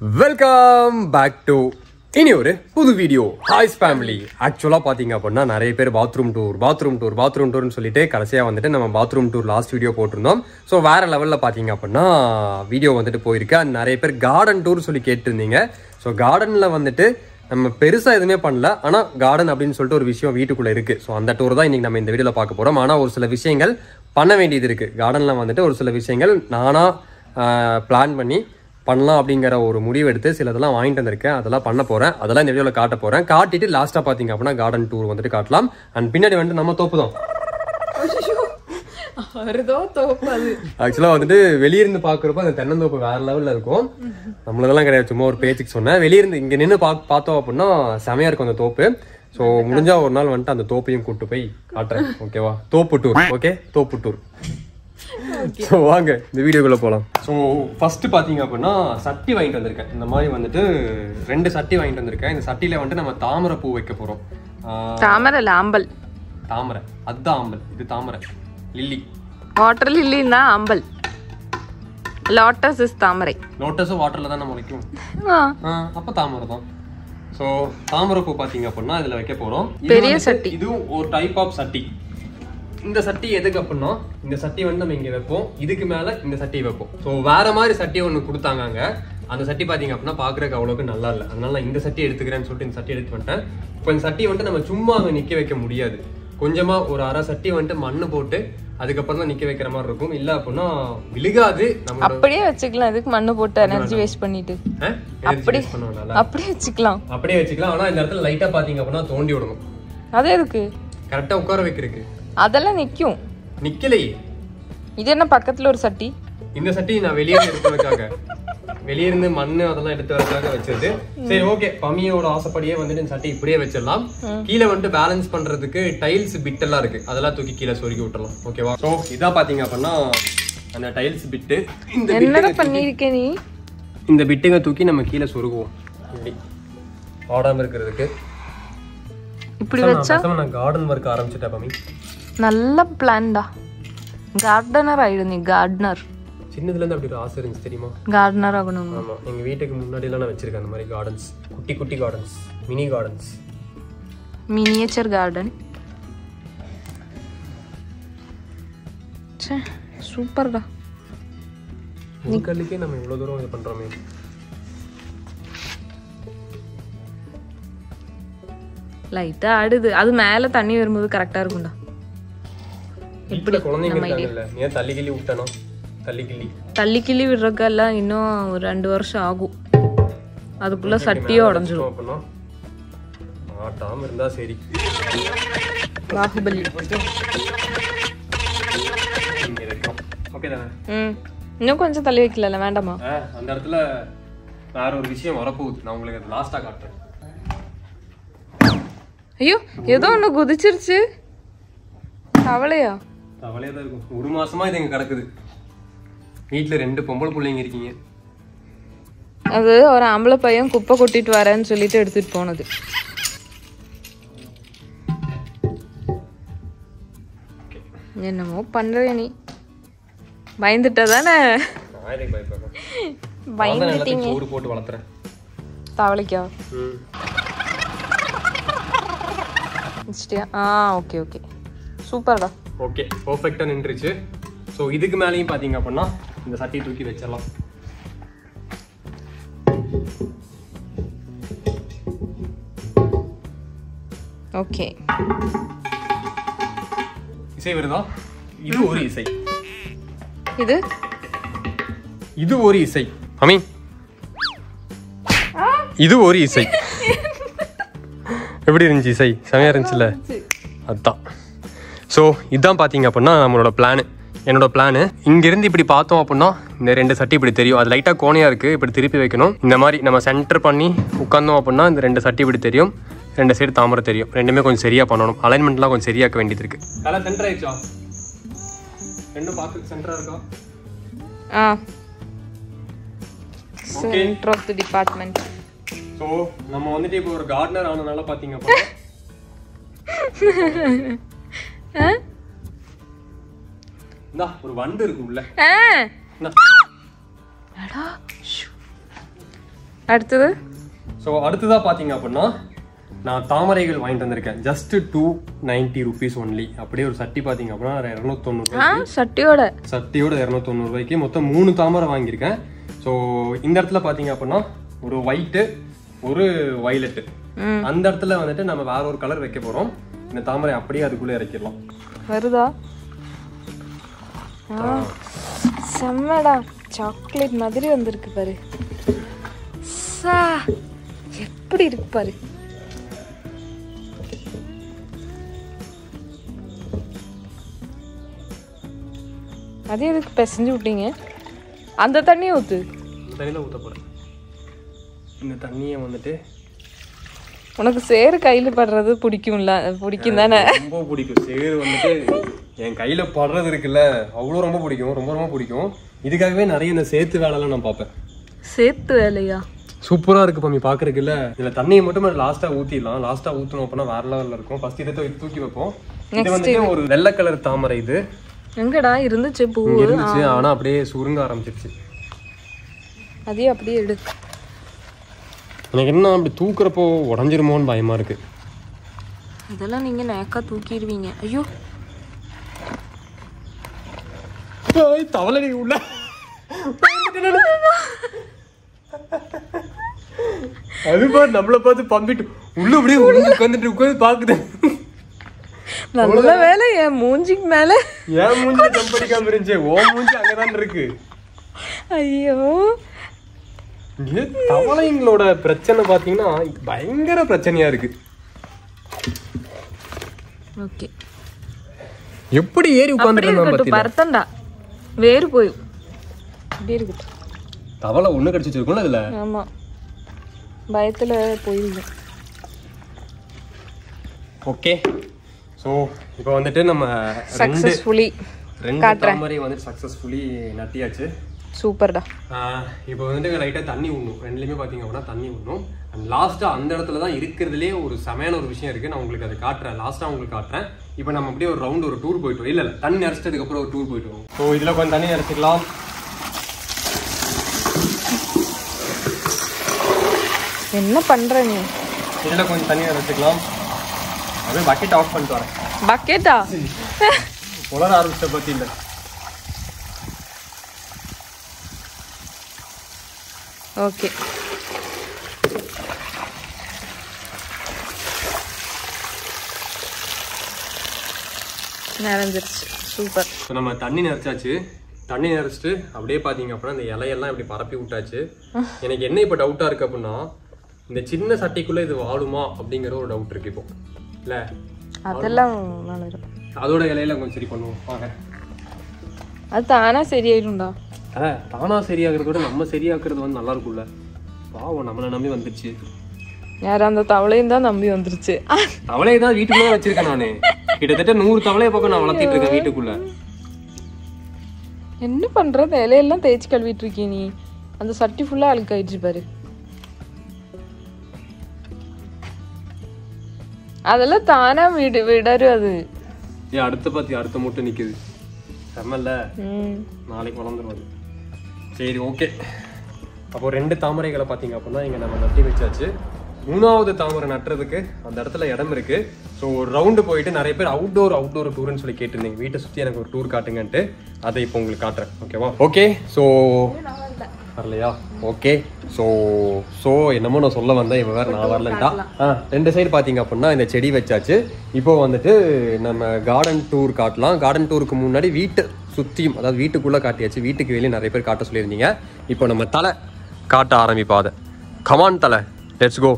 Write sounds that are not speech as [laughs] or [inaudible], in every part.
Welcome back to இனி ஒரு புது வீடியோ ஹாய்ஸ் ஃபேமிலி ஆக்சுவலாக பார்த்தீங்க அப்படின்னா நிறைய பேர் bathroom tour bathroom tour bathroom டூர்னு சொல்லிட்டு கடைசியாக வந்துட்டு நம்ம பாத்ரூம் டூர் லாஸ்ட் வீடியோ போட்டிருந்தோம். ஸோ வேறு லெவலில் பார்த்தீங்க அப்படின்னா வீடியோ வந்துட்டு போயிருக்கு. அண்ட் நிறைய பேர் கார்டன் டூர் சொல்லி கேட்டிருந்தீங்க. ஸோ கார்டனில் வந்துட்டு நம்ம பெருசாக எதுவுமே பண்ணல. ஆனால் கார்டன் அப்படின்னு சொல்லிட்டு ஒரு விஷயம் வீட்டுக்குள்ளே இருக்குது ஸோ அந்த டூர் தான் இன்றைக்கி நம்ம இந்த வீடியோவில் பார்க்க போகிறோம் ஆனால் ஒரு சில விஷயங்கள் பண்ண வேண்டியது இருக்குது கார்டனில் வந்துட்டு ஒரு சில விஷயங்கள் நானாக பிளான் பண்ணி பண்ணலாம் அப்படிங்கிற ஒரு முடிவு எடுத்து சிலதெல்லாம் வாங்கிட்டு வந்திருக்கேன். அதெல்லாம் பண்ண போறேன். அதெல்லாம் இந்த வீடியோவில் காட்ட போறேன். காட்டிட்டு லாஸ்ட்டாக பார்த்தீங்க அப்படின்னா கார்டன் டூர் வந்துட்டு காட்டலாம். அண்ட் பின்னாடி வந்துட்டு நம்ம தோப்பு தான் ஆக்சுவலாக வந்துட்டு வெளியிருந்து பார்க்குறப்ப அந்த தென்னந்தோப்பு வேற லெவலில் இருக்கும். நம்மளதெல்லாம் கிடையாது. சும்மா ஒரு பேச்சுக்கு சொன்னேன். வெளியிருந்து இங்கே நின்று பா பார்த்தோம் அப்படின்னா செமையா இருக்கும் அந்த தோப்பு. ஸோ முடிஞ்சா ஒரு நாள் வந்துட்டு அந்த தோப்பையும் கூட்டு போய் காட்டுறேன். ஓகேவா தோப்பு டூர் ஓகே தோப்பு டூர் ஸோ வாங்க இந்த வீடியோக்குள்ள போகலாம் ஸோ ஃபர்ஸ்ட் பார்த்தீங்க அப்படின்னா சட்டி வாங்கிட்டு வந்திருக்கேன். இந்த மாதிரி வந்துட்டு ரெண்டு சட்டி வாங்கிட்டு வந்திருக்கேன். இந்த சட்டியில வந்துட்டு நம்ம தாமரை பூ வைக்க போகிறோம் தாமரை லாம்பல் தாமரை. அதுதான் ஆம்பல். இது தாமரை. லில்லி. வாட்டர் லில்லின்னா அம்பல் லாட்டஸ் இஸ் தாமரை. லோட்டஸும் வாட்டரில் தான் நம்ம வைக்கும் அப்ப தாமரை தான். ஸோ தாமரை பூ பார்த்தீங்க அப்படின்னா இதில் வைக்க போகிறோம் பெரிய சட்டி. இதுவும் ஒரு டைப் ஆஃப் சட்டி. இந்த சட்டி எதுக்கு அப்படின்னா இந்த சட்டி வந்து நம்ம இங்கே வைப்போம். இதுக்கு மேலே இந்த சட்டி வைப்போம். ஸோ வேற மாதிரி சட்டி ஒன்று கொடுத்தாங்க அங்க. அந்த சட்டி பார்த்தீங்க அப்படின்னா பார்க்குறதுக்கு அவ்வளோக்கு நல்லா இல்லை. அதனால நான் இந்த சட்டி எடுத்துக்கிறேன்னு சொல்லிட்டு இந்த சட்டி எடுத்து வந்துட்டேன் இப்போ இந்த சட்டி வந்துட்டு நம்ம சும்மா அங்கே நிற்க வைக்க முடியாது. கொஞ்சமா ஒரு அரை சட்டி வந்துட்டு மண்ணு போட்டு அதுக்கப்புறம் தான் நிற்க வைக்கிற மாதிரி இருக்கும். இல்லை அப்படின்னா விழுகாது. நம்ம அப்படியே வச்சுக்கலாம். இதுக்கு மண்ணு போட்டு எனர்ஜி வேஸ்ட் பண்ணிட்டு. அப்படி பண்ணுவோம்ல அப்படியே வச்சுக்கலாம். அப்படியே வச்சுக்கலாம். ஆனா இந்த இடத்துல லைட்டா பாத்தீங்க அப்படின்னா தோண்டி விடணும். அது எதுக்கு? கரெக்டா உட்கார வைக்கிறதுக்கு. அதெல்லாம் நிக்கும். நிக்கலையே. இது என்ன பக்கத்துல ஒரு சட்டி? இந்த சட்டி நான் வெளியே எடுக்கிறதுக்காக. வெளியே இருந்து மண்ணு அதெல்லாம் எடுத்து வரதுக்காக வச்சது. சரி ஓகே. பமியோட ஆசைப்படியே வந்துட்டு இந்த சட்டி இப்படியே வச்சிடலாம். கீழே வந்துட்டு பேலன்ஸ் பண்றதுக்கு டைல்ஸ் பிட் எல்லாம் இருக்கு. அதெல்லாம் தூக்கி கீழே சொருகி விட்டுறலாம். ஓகேவா ஸோ இதான் பாத்தீங்க அப்படின்னா அந்த டைல்ஸ் பிட்டு இந்த என்னடா பண்ணிருக்க நீ? இந்த பிட்டுங்க தூக்கி நம்ம கீழே சொருகுவோம். இப்படி ஆடாம இருக்கிறதுக்கு. இப்படி வச்சா? நான் கார்டன் ஒர்க் ஆரம்பிச்சிட்டேன் பமி. நல்ல பிளான்டா கார்டனர் ஆயிடு நீ கார்டனர் சின்னதுல இருந்து அப்படி ஒரு ஆசை இருந்துச்சு தெரியுமா கார்டனர் ஆகணும் ஆமா எங்க வீட்டுக்கு முன்னாடி எல்லாம் நான் வச்சிருக்கேன் அந்த மாதிரி கார்டன்ஸ் குட்டி குட்டி gardens mini gardens miniature garden சூப்பர்டா முன்கல்லுக்கே நம்ம இவ்வளவு தூரம் இது பண்றோமே லைட்டா ஆடுது அது மேல தண்ணி வரும்போது கரெக்டா இருக்கும்டா வீட்டுல குழந்தைங்க இருக்காங்கல்ல ஏன் தள்ளி கிள்ளி விட்டணும் தள்ளி கிள்ளி. தள்ளி கிள்ளி விடுறக்கெல்லாம் இன்னும் ஒரு ரெண்டு வருஷம் ஆகும். அதுக்குள்ள சட்டியே உடஞ்சிரும். ஆட்டாம இருந்தா சரி. பாகுபலி இன்னும் கொஞ்சம் தள்ளி வைக்கல வேண்டாமா? அந்த இடத்துல வேற ஒரு விஷயம் வரப்போகுது. நான் உங்களுக்கு அது லாஸ்டா காட்டுறேன். ஐயோ ஏதோ ஒண்ணு குதிச்சிருச்சு. கவலையா? கவலையா தான் இருக்கும். ஒரு மாசமா இது இங்க கிடக்குது. வீட்டுல ரெண்டு பொம்பளை பிள்ளைங்க இருக்கீங்க. அது ஒரு ஆம்பளை பையன் குப்பை கொட்டிட்டு வரேன்னு சொல்லிட்டு எடுத்துட்டு போனது. என்னமோ பண்ற நீ? பயந்துட்ட தானே நான் எதுக்கு பயப்படுறேன் நான் பயந்து தான் எல்லாத்தையும் சோறு போட்டு வளர்த்துறேன் தவளைக்கா ஆ ஓகே ஓகே. சூப்பர்டா. ஓகே பர்ஃபெக்டாக நின்றுச்சு. ஸோ இதுக்கு மேலேயும் பார்த்தீங்க அப்படின்னா இந்த சட்டியை தூக்கி வச்சிடலாம். ஓகே இசை வருதா? இது ஒரு இசை. இது? இது ஒரு இசை. அமி இது ஒரு இசை. [laughs] எப்படி இருந்துச்சு இசை? செமையா இருந்துச்சுல்ல அதுதான் ஸோ இதான் பார்த்தீங்க அப்படின்னா நம்மளோட பிளானு என்னோட பிளானு இங்கேருந்து இப்படி பார்த்தோம் அப்படின்னா இந்த ரெண்டு சட்டி இப்படி தெரியும். அது லைட்டாக கோணையாக இருக்குது இப்படி திருப்பி வைக்கணும். இந்த மாதிரி நம்ம சென்டர் பண்ணி உட்காந்தோம் அப்படின்னா இந்த ரெண்டு சட்டி இப்படி தெரியும். ரெண்டு சைடு தாமரை தெரியும். ரெண்டுமே கொஞ்சம் சரியாக பண்ணணும். அலைன்மெண்ட்லாம் கொஞ்சம் சரியாக்க வேண்டியது இருக்கு. கலை சென்டர் ஆயிடுச்சா? ரெண்டும் பார்க்க சென்டராக இருக்கா? ஆ. Centre of the department so நம்ம வந்துட்டு இப்போ ஒரு கார்டனர் ஆனனால பார்த்தீங்க [laughs] ஒரு வண்டு இருக்கு உள்ள அடுத்தது? ஸோ அடுத்ததாக பார்த்தீங்க அப்படின்னா நான் தாமரைகள் வாங்கிட்டு வந்திருக்கேன். Just two ninety rupees only அப்படியே ஒரு சட்டி பார்த்தீங்க அப்படின்னா இரநூத்தொண்ணூறு சட்டியோட. சட்டியோட இரநூத்தொண்ணூறு ரூபாய்க்கு மொத்தம் மூணு தாமரை வாங்கியிருக்கேன். ஸோ இந்த இடத்துல பார்த்தீங்க அப்படின்னா ஒரு ஒயிட்டு ஒரு வைலட்டு. அந்த இடத்துல வந்துட்டு நம்ம வேற ஒரு கலர் வைக்க போகிறோம் இந்த தாமரை அப்படியே அதுக்குள்ளே இறக்கிடலாம். வருதா? செம்மடா. சாக்லேட் மாதிரி வந்திருக்கு பாரு. சா எப்படி இருக்கு பாரு. அது எதுக்கு பிசைஞ்சு விட்டீங்க? அந்த தண்ணியை ஊத்து. இந்த தண்ணியில் ஊற்ற போகிறேன் இந்த தண்ணியை வந்துட்டு உனக்கு சேரு கையில படுறது பிடிக்கும்ல பிடிக்கும் தானே ரொம்ப பிடிக்கும். சேரு வந்துட்டு என் கையில படுறது இருக்குல்ல அவ்வளோ ரொம்ப பிடிக்கும். ரொம்ப ரொம்ப பிடிக்கும். இதுக்காகவே நிறைய இந்த சேத்து வேலைலாம் நான் பார்ப்பேன். சேர்த்து வேலையா? சூப்பரா இருக்கு பம்மி பாக்குறதுக்குல்ல இதுல தண்ணியை மட்டும் லாஸ்டா ஊத்திடலாம். லாஸ்டா ஊத்தணும் அப்படின்னா வேற லெவல்ல இருக்கும். ஃபர்ஸ்ட் இதை தூக்கி- வைப்போம். இது வந்துட்டு ஒரு வெள்ளை கலர் தாமரை இது. எங்கடா இருந்துச்சு பூ. இருந்துச்சு ஆனா அப்படியே சுருங்க ஆரம்பிச்சிருச்சு. அதையும் அப்படியே எடு. எனக்கு என்ன அப்படி தூக்குறப்போ உடஞ்சிருமோன்னு பயமா இருக்கு. இதெல்லாம் நீங்க நேக்கா தூக்கிடுவீங்க. ஐயோ. தவளடி உள்ள அது பாரு நம்மள பார்த்து பம்பிட்டு உள்ள அப்படியே உட்காந்துட்டு உட்காந்து பாக்குது நல்ல வேலை என் மூஞ்சிக்கு மேல. ஏன் மூஞ்சி ஜம்ப் அடிக்காம இருந்துச்சு ஓ மூஞ்சி அங்கதான் இருக்கு. ஐயோ. தவளைங்களோட பிரச்சனை பாத்தீங்கன்னா பயங்கர பிரச்சனையா இருக்கு. ஓகே. எப்படி ஏறி உட்காந்துட்டு பரத்தண்டா வேறு போயும் அப்படியே இருக்கட்டும். தவளை ஒண்ணு கடிச்சு வச்சிருக்கும்ல இதுல? ஆமா. பயத்துல போயிருங்க ஓகே. சோ இப்போ வந்துட்டு நம்ம ரெண்டு சக்சஸ்ஃபுல்லி ரெண்டு தாமரை வந்துட்டு சக்சஸ்ஃபுல்லி நட்டியாச்சு. சூப்பர்டா இப்போ வந்துட்டு லைட்டாக தண்ணி விடணும் ரெண்டுலேயுமே பார்த்தீங்க அப்படின்னா தண்ணி விடணும் அண்ட் லாஸ்ட்டாக அந்த இடத்துல தான் இருக்கிறதுலே ஒரு செமையான ஒரு விஷயம் இருக்குது நான் உங்களுக்கு அதை காட்டுறேன். லாஸ்ட்டாக உங்களுக்கு காட்டுறேன். இப்போ நம்ம அப்படியே ஒரு ரவுண்ட் ஒரு டூர் போயிட்டு இல்லை இல்லை தண்ணி நிறச்சிட்டதுக்கு அப்புறம் ஒரு டூர் போயிட்டு வரோம். ஸோ இதில் கொஞ்சம் தண்ணி நிறச்சிக்கலாம் என்ன பண்ற நீ? இதில் கொஞ்சம் தண்ணி நிறச்சிக்கலாம் அப்படியே பக்கெட் ஆஃப் பண்ணிட்டு வரேன். பக்கெட்டா உலர ஆரம்பிச்ச பற்றி இல்லை. ஓகே. நிறைஞ்சிருச்சு. சூப்பர். ஸோ நம்ம தண்ணி நிறச்சாச்சு தண்ணி நிறச்சிட்டு அப்படியே பார்த்தீங்க அப்படின்னா இந்த இலையெல்லாம் இப்படி பரப்பி விட்டாச்சு. எனக்கு என்ன இப்போ டவுட்டாக இருக்குது அப்படின்னா இந்த சின்ன சட்டிக்குள்ளே இது வாழுமா அப்படிங்கிற ஒரு டவுட் இருக்கு இப்போ. இல்லை? அதெல்லாம் அதோட இலையில கொஞ்சம் சரி பண்ணுவோம். வாங்க. அது தானா சரியாயிடும்டா. தானா சரியாகிறத விட நம்ம சரியாக்குறது வந்து நல்லா இருக்கும்ல பாவம் நம்மளை நம்பி வந்துருச்சு. யார் அந்த தவளையும் தான் நம்பி வந்துருச்சு. தவளையை தான் வீட்டுக்குள்ளே வச்சிருக்கேன் நான். கிட்டத்தட்ட நூறு தவளையை பக்கம் நான் வளர்த்திட்டு இருக்கேன் வீட்டுக்குள்ள. என்ன பண்ற இலையெல்லாம் தேய்ச்சி கழுவிட்டு இருக்கிய நீ. அந்த சட்டி ஃபுல்லா அழுக்காயிடுச்சு பாரு. அதெல்லாம் தானா விடு விடரு அது. ஏன் அடுத்த பாத்தி அடுத்த மூட்டை நிக்குது. செம்மல்ல. நாளைக்கு வளர்ந்துருவாது சரி ஓகே அப்போ ரெண்டு தாமரைகளை பார்த்தீங்க அப்படின்னா இங்கே நம்ம நட்டி வச்சாச்சு. மூணாவது தாமரை நட்டுறதுக்கு அந்த இடத்துல இடம் இருக்கு. ஸோ ஒரு ரவுண்டு போயிட்டு நிறைய பேர் அவுட்டோர் அவுட்டோர் டூர்னு சொல்லி கேட்டிருந்தீங்க. வீட்டை சுற்றி எனக்கு ஒரு டூர் காட்டுங்கன்ட்டு. அதை இப்போ உங்களுக்கு காட்டுறேன். ஓகேவா ஓகே ஸோ வரலையா? ஓகே ஸோ ஸோ என்னமோ நான் சொல்ல வந்தேன். இவன் வேறு நான் வரலன்ட்டா. ஆ ரெண்டு சைடு பார்த்தீங்க அப்படின்னா இந்த செடி வச்சாச்சு. இப்போ வந்துட்டு நம்ம கார்டன் டூர் காட்டலாம். கார்டன் டூருக்கு முன்னாடி வீட்டை சுற்றியும் அதாவது வீட்டுக்குள்ளே காட்டியாச்சு. வீட்டுக்கு வெளியே நிறைய பேர் காட்ட சொல்லியிருந்தீங்க. இப்போ நம்ம தலை காட்ட ஆரம்பிப்போம் அதை. கமான் தலை லெட்ஸ் கோ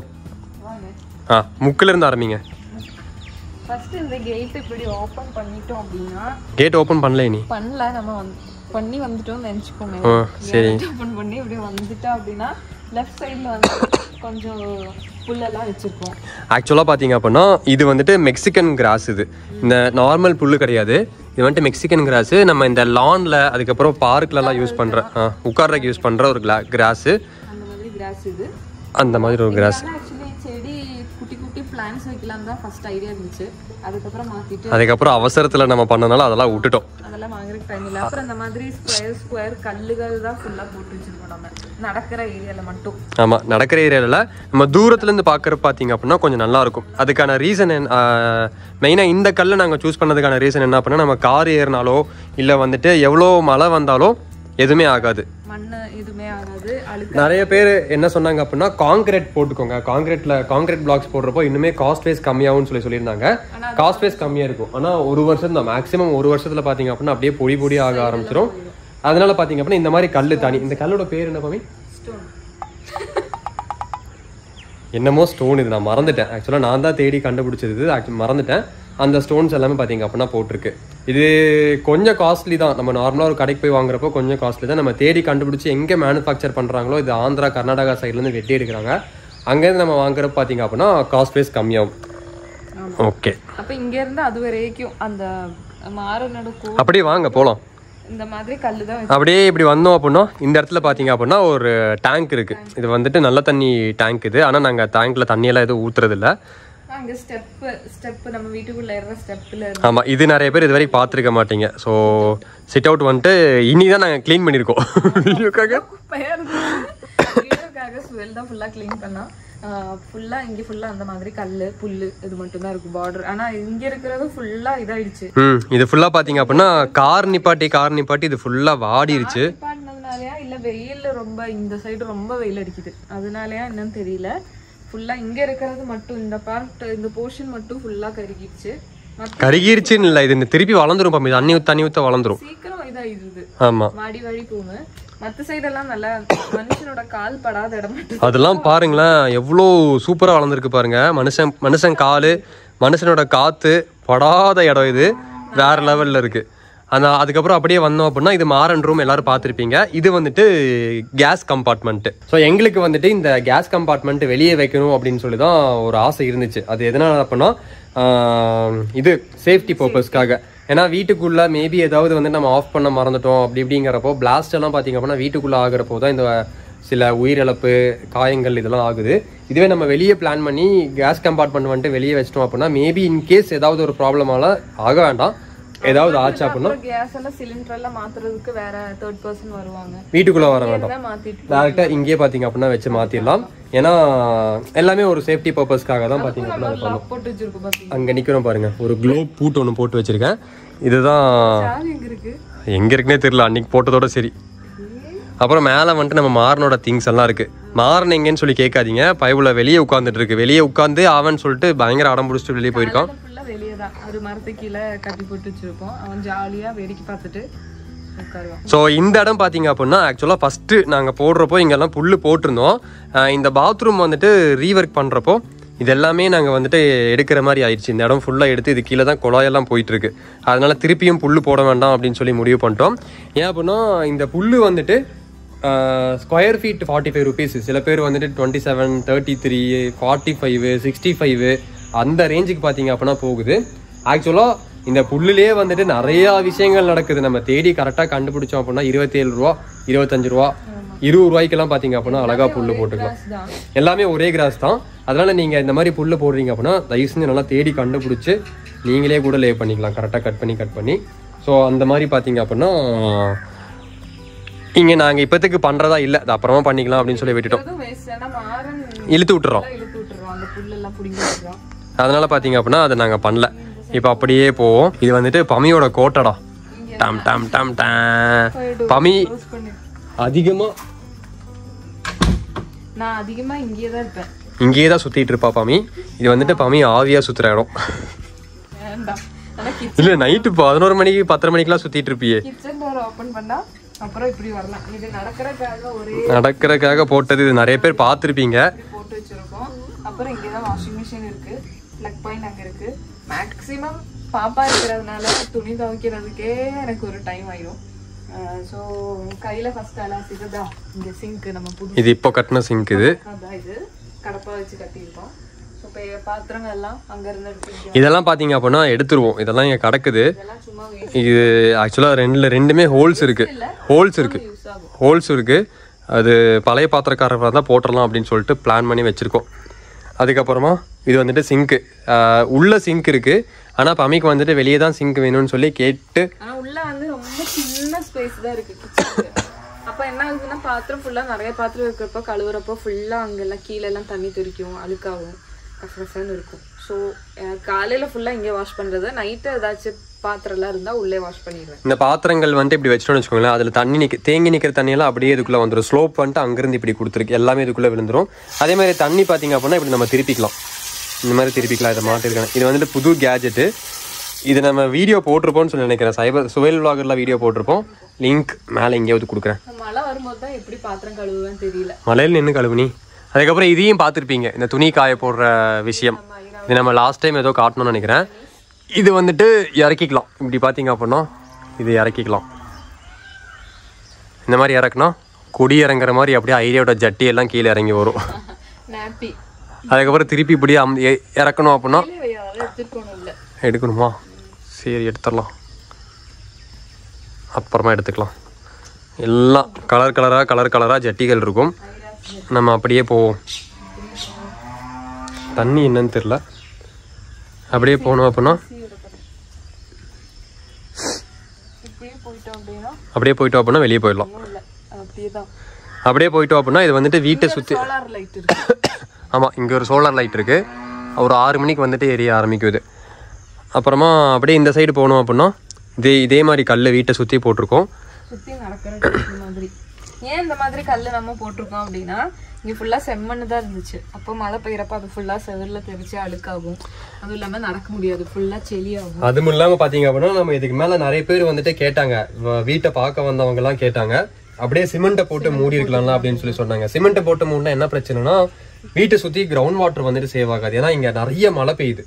ஆ முக்கில் இருந்து ஆரம்பிங்க. ஃபர்ஸ்ட் இந்த கேட் இப்படி ஓபன் பண்ணிட்டோம் அப்படின்னா கேட் ஓப்பன் பண்ணல நீ? பண்ணல நம்ம பண்ணி வந்துட்டோம்னு நினச்சிக்கோங்க சரி. ஓப்பன் பண்ணி இப்படி வந்துட்டோம் அப்படின்னா லெஃப்ட் சைடில் வந்து கொஞ்சம் புல்லெல்லாம் வச்சுருக்கோம் ஆக்சுவலாக பார்த்தீங்க அப்படின்னா இது வந்துட்டு மெக்சிகன் கிராஸ் இது. இந்த நார்மல் புல்லு கிடையாது. இது வந்துட்டு மெக்சிகன் கிராஸ் நம்ம இந்த லான்ல அதுக்கப்புறம் பார்க்லலாம் யூஸ் பண்ணுற உட்கார்றதுக்கு யூஸ் பண்ணுற ஒரு கிளா கிராஸு அந்த மாதிரி ஒரு கிராஸ் அதுக்கப்புறம் அவசரத்தில் நம்ம பண்ணனால அதெல்லாம் விட்டுட்டோம். அதெல்லாம் வாங்குறதுக்கு டைம் இல்லை. அப்புறம் இந்த மாதிரி ஸ்கொயர் ஸ்கொயர் கல்லுகள் தான் ஃபுல்லாக போட்டு வச்சிருக்கோம் நம்ம. நடக்கிற ஏரியாவில் மட்டும். ஆமாம் நடக்கிற ஏரியாவில் நம்ம தூரத்துலேருந்து பார்க்குற பார்த்தீங்க அப்படின்னா கொஞ்சம் நல்லாயிருக்கும் அதுக்கான ரீசன் மெயினாக இந்த கல்லை நாங்கள் சூஸ் பண்ணதுக்கான ரீசன் என்ன அப்படின்னா நம்ம கார் ஏறினாலோ இல்லை வந்துட்டு எவ்வளோ மழை வந்தாலும் எதுவுமே ஆகாது. நிறைய பேர் என்ன சொன்னாங்க அப்படின்னா காங்கிரீட் போட்டுக்கோங்க. காங்கிரீட்ல காங்கிரீட் பிளாக்ஸ் போடுறப்போ இன்னுமே காஸ்ட் வைஸ் கம்மியாகும்னு சொல்லி சொல்லியிருந்தாங்க. காஸ்ட் வைஸ் கம்மியா இருக்கும். ஆனா ஒரு வருஷம் தான் மேக்ஸிமம் ஒரு வருஷத்துல பாத்தீங்க அப்படின்னா அப்படியே பொடி பொடி ஆக ஆரம்பிச்சிரும். அதனால பாத்தீங்க அப்படின்னா இந்த மாதிரி கல்லு தனி. இந்த கல்லோட பேர் என்ன பாமி ஸ்டோன் என்னமோ ஸ்டோன் இது. நான் மறந்துட்டேன். ஆக்சுவலாக நான் தான் தேடி கண்டுபிடிச்சது ஆக்சுவலி மறந்துட்டேன். அந்த ஸ்டோன்ஸ் எல்லாமே பார்த்தீங்க அப்படின்னா போட்டிருக்கு. இது கொஞ்சம் காஸ்ட்லி தான். நம்ம நார்மலாக ஒரு கடைக்கு போய் வாங்குறப்போ கொஞ்சம் காஸ்ட்லி தான். நம்ம தேடி கண்டுபிடிச்சி எங்கே மேனுஃபேக்சர் பண்ணுறாங்களோ இது ஆந்திரா கர்நாடகா சைட்லேருந்து வெட்டி எடுக்கிறாங்க. அங்கேருந்து நம்ம வாங்குறப்ப பார்த்தீங்க அப்படின்னா காஸ்ட் வைஸ் கம்மியாகும். ஓகே அப்ப இங்க இருந்து அது வரைக்கும் அந்த மாறனோட அப்படியே வாங்க போகலாம் இந்த மாதிரி கல்லு தான் அப்படியே இப்படி வந்தோம் அப்படின்னா இந்த இடத்துல பார்த்தீங்க அப்படின்னா ஒரு டேங்க் இருக்கு. இது வந்துட்டு நல்ல தண்ணி டேங்க் இது. ஆனால் நாங்கள் டேங்க்ல தண்ணியெல்லாம் எதுவும் ஊத்துறது இல்ல அங்க ஸ்டெப் ஸ்டெப் நம்ம வீட்டுக்குள்ள ஏற ஸ்டெப்ல ஆமாம் இது நிறைய பேர் இது வரைக்கும் பார்த்துருக்க மாட்டீங்க. ஸோ சிட் அவுட் வந்துட்டு இனி [laughs] தான் நாங்கள் க்ளீன் பண்ணியிருக்கோம் வீடியோக்காக வீட்டுக்காக ஸ்மெல் தான் ஃபுல்லா க்ளீன் பண்ணா. ஃபுல்லா இங்க ஃபுல்லா அந்த மாதிரி கல்லு புல்லு இது மட்டும் தான் இருக்கும் பார்டர் ஆனா இங்க இருக்கிறது ஃபுல்லா இதாயிடுச்சு. ம் இது ஃபுல்லாக பார்த்தீங்க அப்படின்னா கார் நிப்பாட்டி கார் நிப்பாட்டி இது ஃபுல்லாக வாடிருச்சு. பண்ணதுனாலயா இல்ல வெயில் ரொம்ப இந்த சைடு ரொம்ப வெயில் அடிக்குது. அதனாலயா என்னன்னு தெரியல. ஃபுல்லா இங்க இருக்கிறது மட்டும் இந்த பார்ட் இந்த போர்ஷன் மட்டும் ஃபுல்லா கருகிடுச்சு கருகிருச்சுன்னு இல்லை இது திருப்பி வளர்ந்துரும் பாப்பி தண்ணி ஊத்த தண்ணி ஊற்ற வளர்ந்துரும். சீக்கிரம் இதாயிடுது ஆமாம் வாடி வாடி போங்க மத்த சைடெல்லாம் நல்லா மனுஷனோட கால் படாத இடம் அதெல்லாம் பாருங்களேன் எவ்வளோ சூப்பராக வளர்ந்துருக்கு பாருங்க. மனுஷன் மனுஷன் காலு மனுஷனோட காத்து படாத இடம் இது. வேற லெவல்ல இருக்கு. அந்த அதுக்கப்புறம் அப்படியே வந்தோம் அப்படின்னா இது மாறன் ரூம் எல்லாரும் பார்த்துருப்பீங்க. இது வந்துட்டு கேஸ் கம்பார்ட்மெண்ட்டு ஸோ எங்களுக்கு வந்துட்டு இந்த கேஸ் கம்பார்ட்மெண்ட் வெளியே வைக்கணும் அப்படின்னு சொல்லி தான் ஒரு ஆசை இருந்துச்சு. அது எதனால் அப்படின்னா இது சேஃப்டி பர்பஸ்க்காக ஏன்னா வீட்டுக்குள்ளே மேபி ஏதாவது வந்து நம்ம ஆஃப் பண்ண மறந்துட்டோம் அப்படி இப்படிங்கிறப்போ பிளாஸ்ட் எல்லாம் பார்த்தீங்க அப்படின்னா வீட்டுக்குள்ளே ஆகிறப்போ தான் இந்த சில உயிரிழப்பு காயங்கள் இதெல்லாம் ஆகுது. இதுவே நம்ம வெளியே பிளான் பண்ணி கேஸ் கம்பார்ட்மெண்ட் வந்துட்டு வெளியே வச்சிட்டோம் அப்படின்னா மேபி இன்கேஸ் ஏதாவது ஒரு ப்ராப்ளமால ஆக வேண்டாம். ஏதாவது ஆச்சு அப்படின்னா? கேஸ் எல்லாம் சிலிண்டர் எல்லாம் மாத்துறதுக்கு வேற தேர்ட் பர்சன் வருவாங்க. வீட்டுக்குள்ள வர வேண்டாம். டேரக்டா இங்கேயே பாத்தீங்க அப்படின்னா வச்சு மாத்திடலாம். ஏன்னா எல்லாமே ஒரு சேஃப்டி பர்பஸ்க்காக தான் பாத்தீங்க அப்படின்னா போட்டு அங்க நிக்கிறோம் பாருங்க. ஒரு க்ளோப் பூட் ஒன்று போட்டு வச்சிருக்கேன். இதுதான் எங்க இருக்கு? எங்க இருக்குன்னே தெரியல. அன்னைக்கு போட்டதோட சரி. அப்புறம் மேலே வந்துட்டு நம்ம மாறனோட திங்ஸ் எல்லாம் இருக்கு. மாறன் எங்கன்னு சொல்லி கேட்காதீங்க. பயவுல வெளியே உட்காந்துட்டு இருக்கு. வெளியே உட்காந்து அவன் சொல்லிட்டு பயங்கர அடம் பிடிச்சிட்டு வெளியே போயிருக்கான். தான் ஒரு மரத்து கீழே கட்டி போட்டு வச்சிருப்போம். அவன் ஜாலியா வேடிக்கை பார்த்துட்டு ஸோ இந்த இடம் பார்த்தீங்க அப்படின்னா ஆக்சுவலாக ஃபஸ்ட்டு நாங்கள் போடுறப்போ இங்கெல்லாம் புல் போட்டிருந்தோம். இந்த பாத்ரூம் வந்துட்டு ரீஒர்க் பண்ணுறப்போ இது எல்லாமே நாங்கள் வந்துட்டு எடுக்கிற மாதிரி ஆயிடுச்சு. இந்த இடம் ஃபுல்லாக எடுத்து இது கீழே தான் குழாயெல்லாம் போயிட்டுருக்கு. அதனால் திருப்பியும் புல் போட வேண்டாம் அப்படின்னு சொல்லி முடிவு பண்ணிட்டோம். ஏன் அப்படின்னா இந்த புல் வந்துட்டு square feet forty five rupees சில பேர் வந்துட்டு twenty seven thirty three forty five sixty five அந்த ரேஞ்சுக்கு பார்த்தீங்க அப்படின்னா போகுது. ஆக்சுவலாக இந்த புல்லுலேயே வந்துட்டு நிறைய விஷயங்கள் நடக்குது. நம்ம தேடி கரெக்டாக கண்டுபிடிச்சோம் அப்படின்னா இருபத்தேழு ரூபா இருபத்தஞ்சு ரூபா இருபது ரூபாய்க்கெல்லாம் பார்த்தீங்க அப்படின்னா அழகா புல்லு போட்டுக்கலாம். எல்லாமே ஒரே கிராஸ் தான். அதனால நீங்க இந்த மாதிரி புல்லு போடுறீங்க அப்படின்னா தயவு செஞ்சு நல்லா தேடி கண்டுபிடிச்சு நீங்களே கூட லே பண்ணிக்கலாம். கரெக்டாக கட் பண்ணி கட் பண்ணி. ஸோ அந்த மாதிரி பார்த்தீங்க அப்படின்னா இங்க நாங்க இப்போதைக்கு பண்றதா இல்லை. அது அப்புறமா பண்ணிக்கலாம் அப்படின்னு சொல்லி விட்டுட்டோம். இழுத்து விட்டுறோம். அதனால பார்த்தீங்க அப்படின்னா அதை நாங்கள் பண்ணல. இப்போ அப்படியே போவோம். இது வந்துட்டு பமியோட கோட்டடா. டம் டம் டம் டம். பமி அதிகமாக நான் இங்கேயே தான் இருப்பேன். இங்கேயே தான் சுத்திட்டு இருப்பா பமி. இது வந்துட்டு பமி ஆவியா சுத்துற இடம். இல்ல நைட்டு பதினோரு மணிக்கு பத்தரை மணிக்கெல்லாம் சுத்திட்டு இருப்பியே. நடக்கிறதுக்காக போட்டது. இது நிறைய பேர் பார்த்துருப்பீங்க இப்படி போட்டு வச்சிருக்கோம் அப்புறம் இங்கே தான் வாஷிங் மிஷின் இருக்கு பிளக் பாயிண்ட் அங்கே இருக்கு. மேக்ஸிமம் பாப்பா இருக்கிறதுனால துணி துவைக்கிறதுக்கே எனக்கு ஒரு டைம் ஆயிடும் ஸோ கையில் ஃபர்ஸ்ட் அலாசிட்டு தான் இங்கே சிங்க் நம்ம புது இது இப்போ கட்டின சிங்க் இது. அதான் இது. கடப்பா வச்சு கட்டியிருக்கோம். இதெல்லாம் பார்த்தீங்க அப்படின்னா எடுத்துருவோம். இதெல்லாம் இங்கே கிடக்குது. இதெல்லாம் சும்மா இது ஆக்சுவலாக ரெண்டுல ரெண்டுமே ஹோல்ஸ் இருக்கு. ஹோல்ஸ் இருக்கு. யூஸ் ஆகும். ஹோல்ஸ் இருக்கு. அது பழைய பாத்திரக்காரராக தான் போட்டுடலாம் அப்படின்னு சொல்லிட்டு பிளான் பண்ணி வச்சிருக்கோம். அதுக்கப்புறமா இது வந்துட்டு சிங்க்கு உள்ள சிங்க் இருக்கு. ஆனால் பமிக்கு வந்துட்டு வெளியே தான் சிங்க் வேணும்னு சொல்லி கேட்டு ஆனால் உள்ள வந்து ரொம்ப சின்ன ஸ்பேஸ் தான் இருக்கு அப்போ அப்ப என்ன ஆகுதுன்னா பாத்திரம் ஃபுல்லா நிறைய பாத்திரம் இருக்கிறப்ப கழுவுறப்போ ஃபுல்லா அங்கெல்லாம் கீழே எல்லாம் தண்ணி தெறிக்கும் அழுக்காகும் கசகசன்னு இருக்கும். ஸோ காலையில ஃபுல்லா இங்கே வாஷ் பண்றது. நைட்டு ஏதாச்சும் பாத்திரம் எல்லாம் இருந்தா உள்ளே வாஷ் பண்ணிடுவேன். இந்த பாத்திரங்கள் வந்துட்டு இப்படி வச்சிட்டோம்னு வச்சுக்கோங்களேன் அதில் தண்ணி நிற்க தேங்கி நிற்கிற தண்ணியெல்லாம் அப்படியே இதுக்குள்ளே வந்துடும் ஸ்லோப் வந்துட்டு அங்கேருந்து இப்படி கொடுத்துருக்கு. எல்லாமே இதுக்குள்ளே விழுந்துரும். அதே மாதிரி தண்ணி பார்த்தீங்க அப்படின்னா இப்படி நம்ம திருப்பிக்கலாம். இந்த மாதிரி திருப்பிக்கலாம் இதை மாட்டிருக்கேன் இது வந்துட்டு புது கேஜெட்டு இது நம்ம வீடியோ போட்டிருப்போம்னு சொல்லி நினைக்கிறேன். சைபர் சுவைல் விளாகரில் வீடியோ போட்டிருப்போம். லிங்க் மேலே எங்கேயாவது கொடுக்குறேன். மழை வரும்போது தான் எப்படி பாத்திரம் கழுவுவேன்னு தெரியல. மலையில் நின்று கழுவுனி. அதுக்கப்புறம் இதையும் பார்த்துருப்பீங்க. இந்த துணி காய போடுற விஷயம். இது நம்ம லாஸ்ட் டைம் ஏதோ காட்டணும்னு நினைக்கிறேன். இது வந்துட்டு இறக்கிக்கலாம். இப்படி பார்த்தீங்க அப்படின்னா இது இறக்கிக்கலாம். இந்த மாதிரி இறக்குனா கொடி இறங்குற மாதிரி அப்படியே ஐடியாவோட ஜட்டி எல்லாம் கீழே இறங்கி வரும். அதுக்கப்புறம் திருப்பி இப்படி அம் இறக்கணும் அப்படின்னா எடுக்கணுமா? சரி எடுத்துடலாம். அப்புறமா எடுத்துக்கலாம். எல்லாம் கலர் கலராக கலர் கலராக ஜட்டிகள் இருக்கும். நம்ம அப்படியே போவோம். தண்ணி என்னன்னு தெரில அப்படியே போனோம் அப்படின்னா இப்படியே போயிட்டோம் அப்படின்னா அப்படியே போயிட்டோம் அப்படின்னா வெளியே போயிடலாம். அப்படியே போயிட்டோம் அப்படின்னா இது வந்துட்டு வீட்டை சுற்றி ஆமாம் இங்கே ஒரு சோலார் லைட் இருக்குது ஒரு ஆறு மணிக்கு வந்துட்டு எரிய ஆரம்பிக்குது. அப்புறமா அப்படியே இந்த சைடு போனோம் அப்படின்னா இதே இதே மாதிரி கல் வீட்டை சுற்றி போட்டிருக்கோம். நடக்கிற [coughs] மாதிரி. ஏன் இந்த மாதிரி கல்லு நம்ம போட்டிருக்கோம் அப்படின்னா இங்க ஃபுல்லா செம்மண்ணு தான் இருந்துச்சு. அப்போ மழை பெய்யறப்ப அது ஃபுல்லா செவர்ல தெரிச்சு அழுக்காகும். அதுவும் இல்லாம நடக்க முடியாது. ஃபுல்லா செளியாகும் அதுவும் இல்லாம பாத்தீங்க அப்படின்னா நம்ம இதுக்கு மேல நிறைய பேர் வந்துட்டு கேட்டாங்க. வீட்டை பார்க்க வந்தவங்க எல்லாம் கேட்டாங்க. அப்படியே சிமெண்ட்டை போட்டு மூடி இருக்கலாம்ல அப்படின்னு சொல்லி சொன்னாங்க. சிமெண்ட்டை போட்டு மூடினா என்ன பிரச்சனைனா வீட்டை சுத்தி கிரவுண்ட் வாட்டர் வந்துட்டு சேவ் ஆகாது. ஏன்னா இங்க நிறைய மழை பெய்யுது.